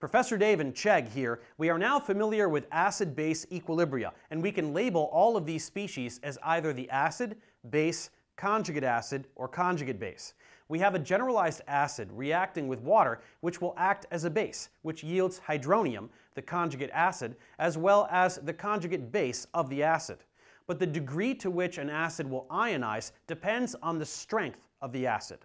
Professor Dave and Chegg here. We are now familiar with acid-base equilibria, and we can label all of these species as either the acid, base, conjugate acid, or conjugate base. We have a generalized acid reacting with water, which will act as a base, which yields hydronium, the conjugate acid, as well as the conjugate base of the acid. But the degree to which an acid will ionize depends on the strength of the acid.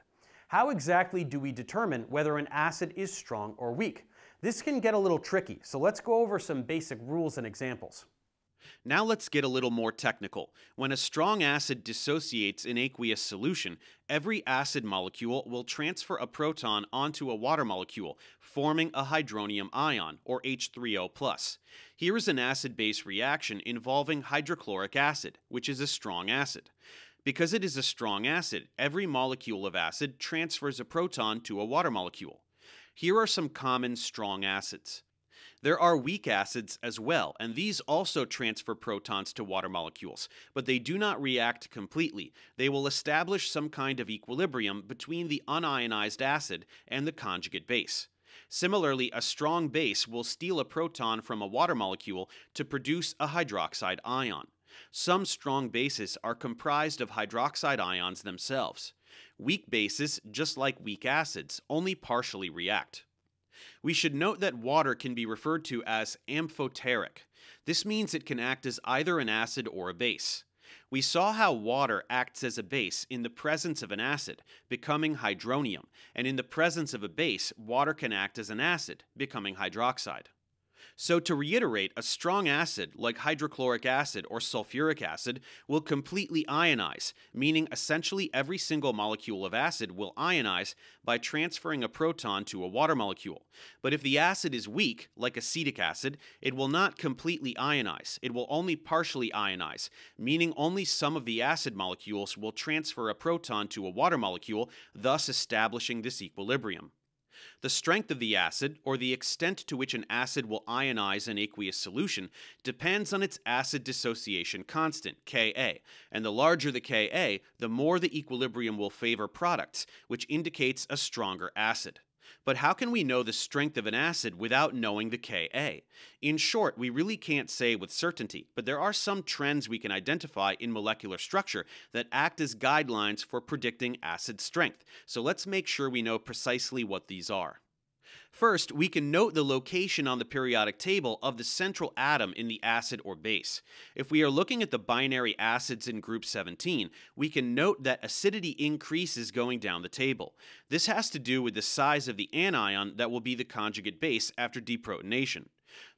How exactly do we determine whether an acid is strong or weak? This can get a little tricky, so let's go over some basic rules and examples. Now let's get a little more technical. When a strong acid dissociates in aqueous solution, every acid molecule will transfer a proton onto a water molecule, forming a hydronium ion, or H3O+. Here is an acid-base reaction involving hydrochloric acid, which is a strong acid. Because it is a strong acid, every molecule of acid transfers a proton to a water molecule. Here are some common strong acids. There are weak acids as well, and these also transfer protons to water molecules, but they do not react completely. They will establish some kind of equilibrium between the unionized acid and the conjugate base. Similarly, a strong base will steal a proton from a water molecule to produce a hydroxide ion. Some strong bases are comprised of hydroxide ions themselves. Weak bases, just like weak acids, only partially react. We should note that water can be referred to as amphoteric. This means it can act as either an acid or a base. We saw how water acts as a base in the presence of an acid, becoming hydronium, and in the presence of a base, water can act as an acid, becoming hydroxide. So, to reiterate, a strong acid, like hydrochloric acid or sulfuric acid, will completely ionize, meaning essentially every single molecule of acid will ionize by transferring a proton to a water molecule. But if the acid is weak, like acetic acid, it will not completely ionize. It will only partially ionize, meaning only some of the acid molecules will transfer a proton to a water molecule, thus establishing this equilibrium. The strength of the acid, or the extent to which an acid will ionize an aqueous solution, depends on its acid dissociation constant, Ka, and the larger the Ka, the more the equilibrium will favor products, which indicates a stronger acid. But how can we know the strength of an acid without knowing the Ka? In short, we really can't say with certainty, but there are some trends we can identify in molecular structure that act as guidelines for predicting acid strength. So let's make sure we know precisely what these are. First, we can note the location on the periodic table of the central atom in the acid or base. If we are looking at the binary acids in group 17, we can note that acidity increases going down the table. This has to do with the size of the anion that will be the conjugate base after deprotonation.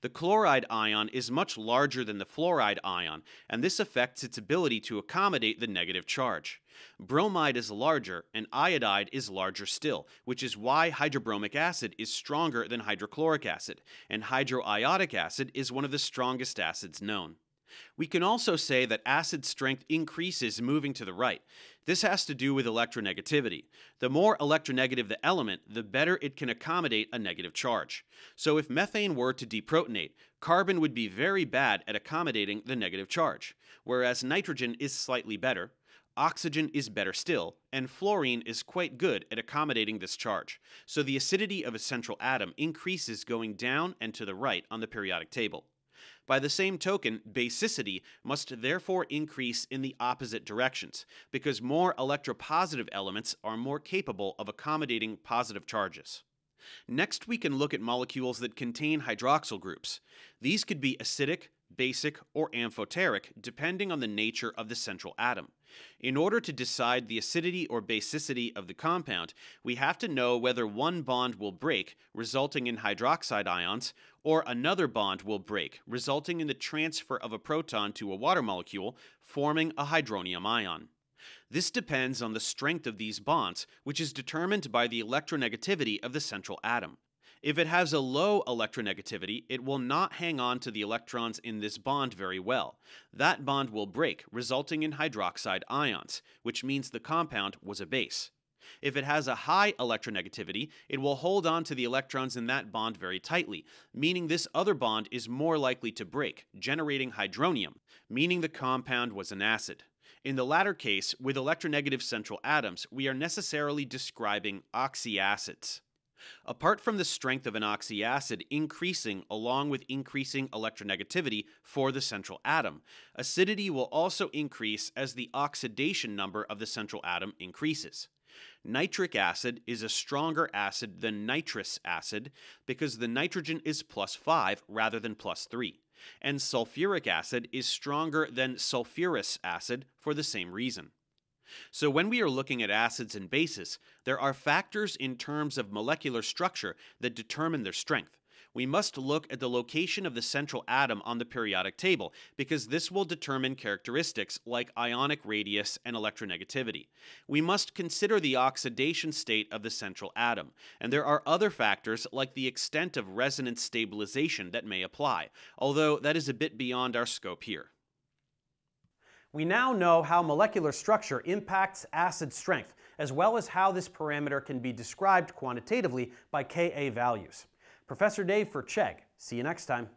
The chloride ion is much larger than the fluoride ion, and this affects its ability to accommodate the negative charge. Bromide is larger, and iodide is larger still, which is why hydrobromic acid is stronger than hydrochloric acid, and hydroiodic acid is one of the strongest acids known. We can also say that acid strength increases moving to the right. This has to do with electronegativity. The more electronegative the element, the better it can accommodate a negative charge. So if methane were to deprotonate, carbon would be very bad at accommodating the negative charge, whereas nitrogen is slightly better, oxygen is better still, and fluorine is quite good at accommodating this charge. So the acidity of a central atom increases going down and to the right on the periodic table. By the same token, basicity must therefore increase in the opposite directions, because more electropositive elements are more capable of accommodating positive charges. Next, we can look at molecules that contain hydroxyl groups. These could be acidic, basic, or amphoteric, depending on the nature of the central atom. In order to decide the acidity or basicity of the compound, we have to know whether one bond will break, resulting in hydroxide ions, or another bond will break, resulting in the transfer of a proton to a water molecule, forming a hydronium ion. This depends on the strength of these bonds, which is determined by the electronegativity of the central atom. If it has a low electronegativity, it will not hang on to the electrons in this bond very well. That bond will break, resulting in hydroxide ions, which means the compound was a base. If it has a high electronegativity, it will hold on to the electrons in that bond very tightly, meaning this other bond is more likely to break, generating hydronium, meaning the compound was an acid. In the latter case, with electronegative central atoms, we are necessarily describing oxyacids. Apart from the strength of an oxyacid increasing along with increasing electronegativity for the central atom, acidity will also increase as the oxidation number of the central atom increases. Nitric acid is a stronger acid than nitrous acid because the nitrogen is plus 5 rather than plus 3, and sulfuric acid is stronger than sulfurous acid for the same reason. So when we are looking at acids and bases, there are factors in terms of molecular structure that determine their strength. We must look at the location of the central atom on the periodic table because this will determine characteristics like ionic radius and electronegativity. We must consider the oxidation state of the central atom, and there are other factors like the extent of resonance stabilization that may apply, although that is a bit beyond our scope here. We now know how molecular structure impacts acid strength, as well as how this parameter can be described quantitatively by Ka values. Professor Dave for Chegg. See you next time.